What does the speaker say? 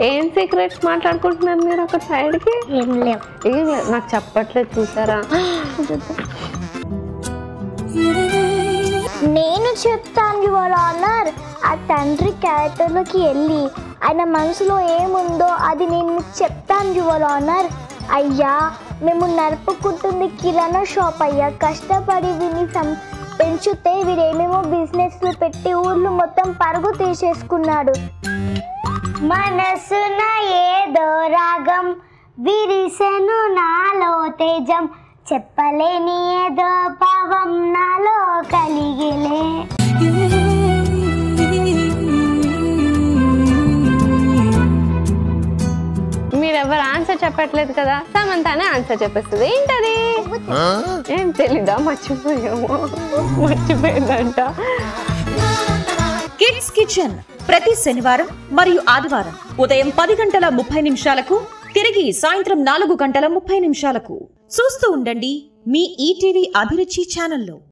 ఏం సీక్రెట్స్ మాట్లాడుకుంటున్నారు మీరు ఒక సైడ్కి ఏం లేవు. ఏం లేదు నాకు చెప్పట్లేదు చూసారా? నేను చెప్తాను యువర్ ఆనర్ ఆ తండ్రి క్యారెక్టర్లోకి వెళ్ళి ఆయన మనసులో ఏముందో అది నేను మీకు చెప్తాను యువర్ ఆనర్ అయ్యా మేము నడుపుకుంటుంది కిరాణా షాప్ అయ్యా. కష్టపడి వీని సం- పెంచుతే వీడేమేమో బిజినెస్లు పెట్టి ఊర్లు మొత్తం పరుగు తీసేసుకున్నాడు. మనసున ఏదో రాగం విరిసెను నాలో తేజం చెప్పలేని ఏదో భావం నాలో కలిగిలే. మీరు ఎవరు ఆన్సర్ చెప్పట్లేదు కదా? సమంతానే ఆన్సర్ చెప్పేస్తుంది. ఏంటది? ఏం తెలీదా? మర్చిపోయాము. మర్చిపోయిందంట. కిచెన్ ప్రతి శనివారం మరియు ఆదివారం. ఉదయం పది గంటల ముప్పై నిమిషాలకు తిరిగి సాయంత్రం నాలుగు గంటల ముప్పై నిమిషాలకు. చూస్తూ ఉండండి మీ ఈటీవీ అభిరుచి ఛానల్లో.